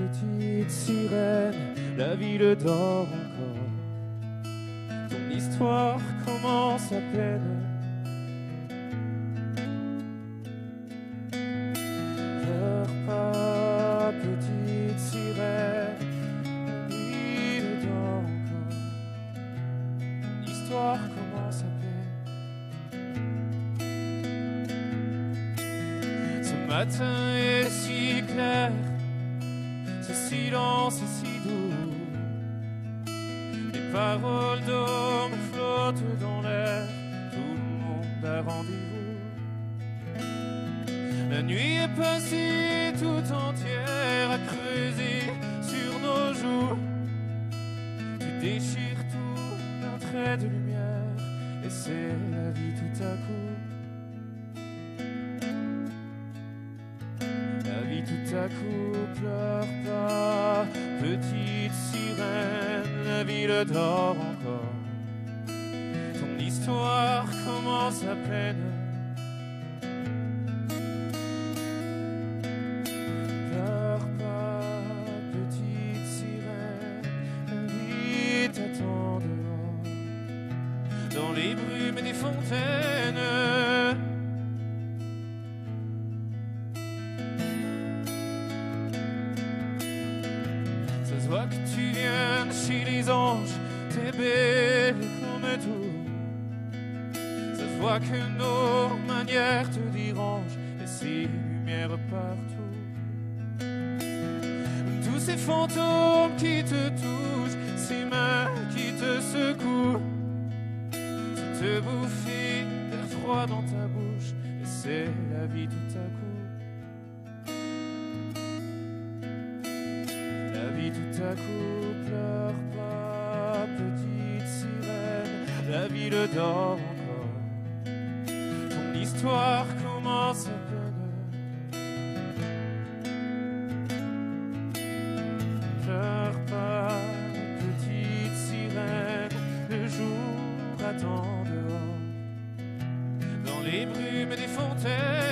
petite sirène, la ville dort encore. Ton histoire commence à peine. Pleure pas, petite sirène, la ville dort encore. Ton histoire commence à peine. Ce matin est si clair, ce silence est si doux. Les paroles d'homme flottent dans l'air, tout le monde a rendez-vous. La nuit est passée tout entière à creuser sur nos joues. Tu déchires tout d'un trait de lumière, et c'est la vie tout à coup. Tout à coup pleure pas, petite sirène, la ville dort encore. Ton histoire commence à peine. Pleure pas, petite sirène, la vie t'attend dehors, dans les brumes des fontaines. Voit que tu viens de chez les anges, t'es belle comme tout. Ça se voit que nos manières te dérangent, et ces lumières partout. Tous ces fantômes qui te touchent, ces mains qui te secouent, ça te bouffie d'air froid dans ta bouche, et c'est la vie tout à coup. Coup pleure pas, petite sirène, la ville dort encore. Ton histoire commence à peine. Pleure pas, petite sirène, le jour attend dehors. Dans les brumes des fontaines,